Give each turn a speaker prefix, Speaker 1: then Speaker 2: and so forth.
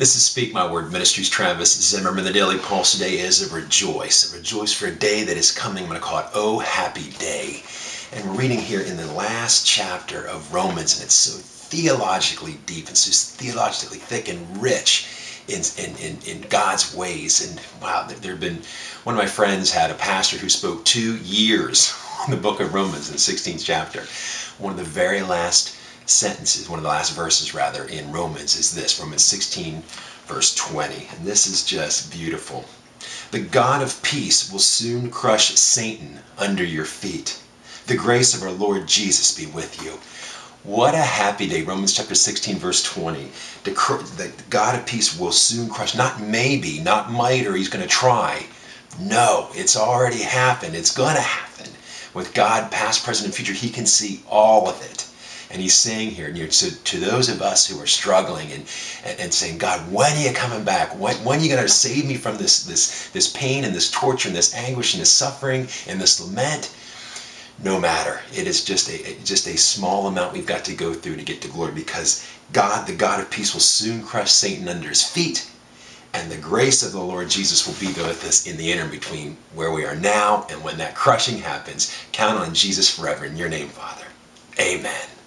Speaker 1: This is Speak My Word Ministries. Travis Zimmerman. The Daily Pulse today is a rejoice. A rejoice for a day that is coming. I'm going to call it Oh Happy Day. And we're reading here in the last chapter of Romans, and it's so theologically deep and so theologically thick and rich in, in, in, in God's ways. And wow, there have been, one of my friends had a pastor who spoke two years on the book of Romans in the 16th chapter. One of the very last sentences, one of the last verses rather, in Romans is this Romans 16, verse 20. And this is just beautiful. The God of peace will soon crush Satan under your feet. The grace of our Lord Jesus be with you. What a happy day. Romans chapter 16, verse 20. The, the God of peace will soon crush, not maybe, not might, or he's going to try. No, it's already happened. It's going to happen. With God, past, present, and future, he can see all of it. And he's saying here, you know, to, to those of us who are struggling and, and, and saying, God, when are you coming back? When, when are you going to save me from this, this, this pain and this torture and this anguish and this suffering and this lament? No matter. It is just a, just a small amount we've got to go through to get to glory because God, the God of peace, will soon crush Satan under his feet. And the grace of the Lord Jesus will be with us in the interim between where we are now and when that crushing happens. Count on Jesus forever in your name, Father. Amen.